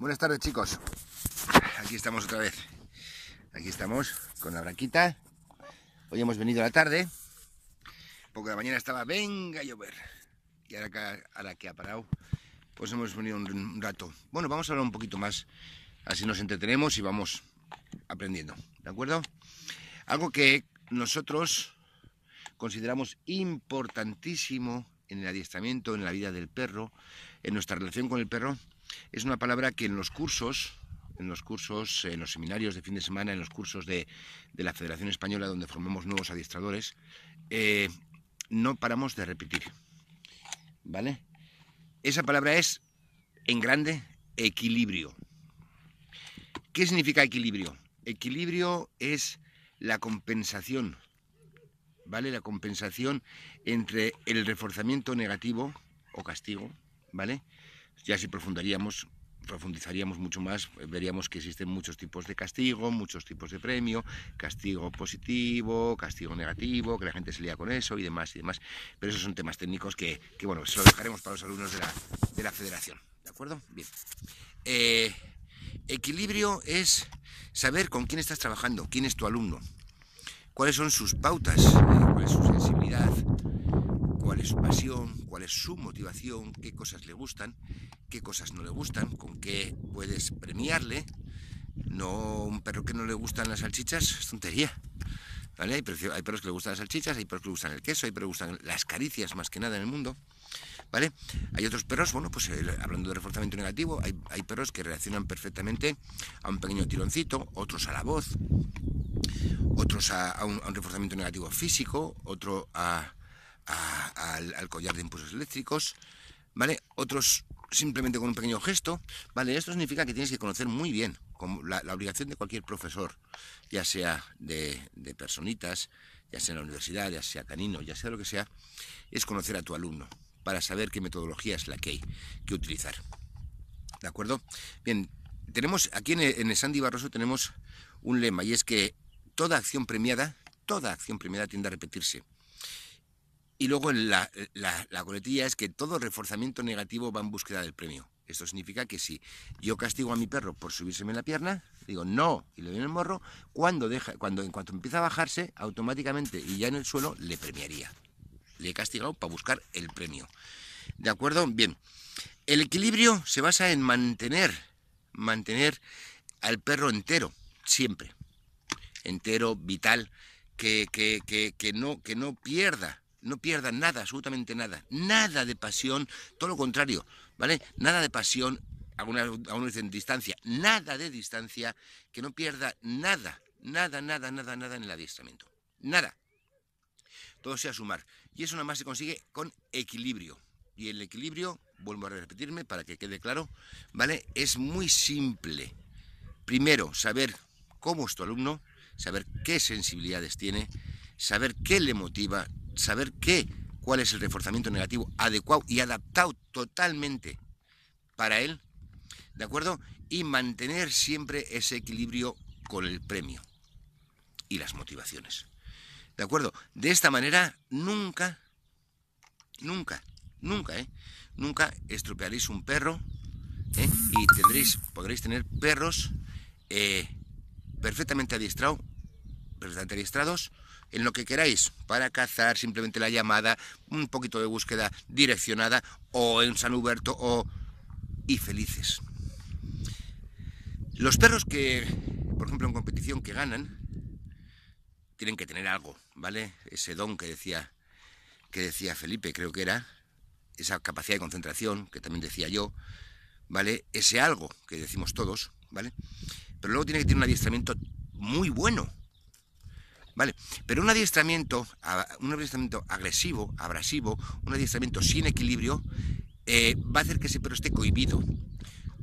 Buenas tardes chicos. Aquí estamos otra vez. Aquí estamos con la braquita. Hoy hemos venido a la tarde. Porque la mañana estaba venga a llover. Y ahora que, ahora que ha parado, pues hemos venido un, rato. Bueno, vamos a hablar un poquito más. Así nos entretenemos y vamos aprendiendo. ¿De acuerdo? Algo que nosotros consideramos importantísimo en el adiestramiento, en la vida del perro, en nuestra relación con el perro, es una palabra que en los cursos, en los cursos, en los seminarios de fin de semana, en los cursos de, la Federación Española, donde formamos nuevos adiestradores, eh, no paramos de repetir. ¿Vale? Esa palabra es, en grande, equilibrio. ¿Qué significa equilibrio? Equilibrio es la compensación, ¿vale? La compensación entre el reforzamiento negativo o castigo, ¿vale? Ya si profundaríamos, profundizaríamos mucho más, veríamos que existen muchos tipos de castigo, muchos tipos de premio, castigo positivo, castigo negativo, que la gente se lía con eso y demás y demás. Pero esos son temas técnicos que, bueno, se lo dejaremos para los alumnos de la, de la federación. ¿De acuerdo? Bien. Eh, equilibrio es saber con quién estás trabajando, quién es tu alumno, cuáles son sus pautas, cuál es su sensibilidad, cuál es su pasión, cuál es su motivación, qué cosas le gustan, qué cosas no le gustan, con qué puedes premiarle. No un perro que no le gustan las salchichas, es tontería. ¿Vale? Hay, perros que le gustan las salchichas, hay perros que le gustan el queso, hay perros que le gustan las caricias más que nada en el mundo. ¿Vale? Hay otros perros, bueno, pues hablando de reforzamiento negativo, hay, perros que reaccionan perfectamente a un pequeño tironcito, otros a la voz, otros a, un, reforzamiento negativo físico, otro a, al, collar de impulsos eléctricos, ¿vale? Otros simplemente con un pequeño gesto, ¿vale? Esto significa que tienes que conocer muy bien, como la, obligación de cualquier profesor, ya sea de, personitas, ya sea en la universidad, ya sea canino, ya sea lo que sea, es conocer a tu alumno para saber qué metodología es la que hay que utilizar. ¿De acuerdo? Bien, tenemos aquí en Sandy Barroso tenemos un lema y es que toda acción premiada, toda acción premiada tiende a repetirse. Y luego la, la, coletilla es que todo reforzamiento negativo va en búsqueda del premio. Esto significa que si yo castigo a mi perro por subírseme en la pierna, digo no y le doy en el morro, cuando deja, cuando en cuanto empieza a bajarse, automáticamente y ya en el suelo le premiaría. Le he castigado para buscar el premio. ¿De acuerdo? Bien. El equilibrio se basa en mantener, mantener al perro entero, siempre. Entero, vital, que, que, que, que no, que no pierda no pierda nada, absolutamente nada, nada de pasión, todo lo contrario, ¿vale? Nada de pasión, algunos dicen distancia, nada de distancia, que no pierda nada, nada, nada, nada, nada en el adiestramiento, nada. Todo sea sumar. Y eso nada más se consigue con equilibrio. Y el equilibrio, vuelvo a repetirme para que quede claro, ¿vale? Es muy simple. Primero, saber cómo es tu alumno, saber qué sensibilidades tiene, saber qué le motiva, saber qué, cuál es el reforzamiento negativo adecuado y adaptado totalmente para él, ¿de acuerdo? Y mantener siempre ese equilibrio con el premio y las motivaciones. ¿De acuerdo? De esta manera nunca, nunca, nunca, ¿eh? Nunca estropearéis un perro ¿eh? y tendréis, podréis tener perros eh, perfectamente adiestrados, perfectamente adiestrados, en lo que queráis, para cazar simplemente la llamada, un poquito de búsqueda direccionada, o en San Huberto, o... y felices. Los perros que, por ejemplo, en competición que ganan, tienen que tener algo, ¿vale? Ese don que decía, que decía Felipe, creo que era, esa capacidad de concentración, que también decía yo, ¿vale? Ese algo que decimos todos, ¿vale? Pero luego tiene que tener un adiestramiento muy bueno, Vale, pero un adiestramiento, un adiestramiento agresivo, abrasivo, un adiestramiento sin equilibrio, eh, va a hacer que ese perro esté cohibido.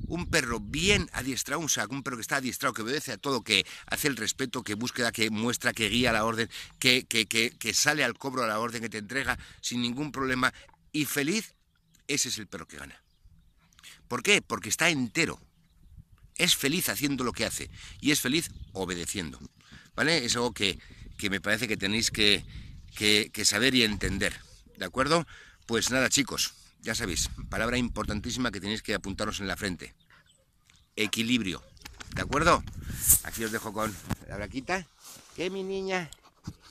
Un perro bien adiestrado, un, un perro que está adiestrado, que obedece a todo, que hace el respeto, que búsqueda, que muestra, que guía la orden, que, que, que sale al cobro a la orden, que te entrega sin ningún problema y feliz, ese es el perro que gana. ¿Por qué? Porque está entero. Es feliz haciendo lo que hace y es feliz obedeciendo. ¿Vale? Es algo que, que me parece que tenéis que, que, saber y entender. ¿De acuerdo? Pues nada, chicos, ya sabéis, palabra importantísima que tenéis que apuntaros en la frente. equilibrio. ¿De acuerdo? Aquí os dejo con la braquita. Que mi niña.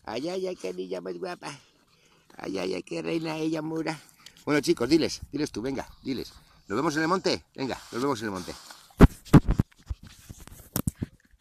Ay, ay, ay, qué niña más guapa. Ay, ay, ay, qué reina ella mura. Bueno, chicos, diles, diles tú, venga, diles. ¿Nos vemos en el monte? Venga, nos vemos en el monte.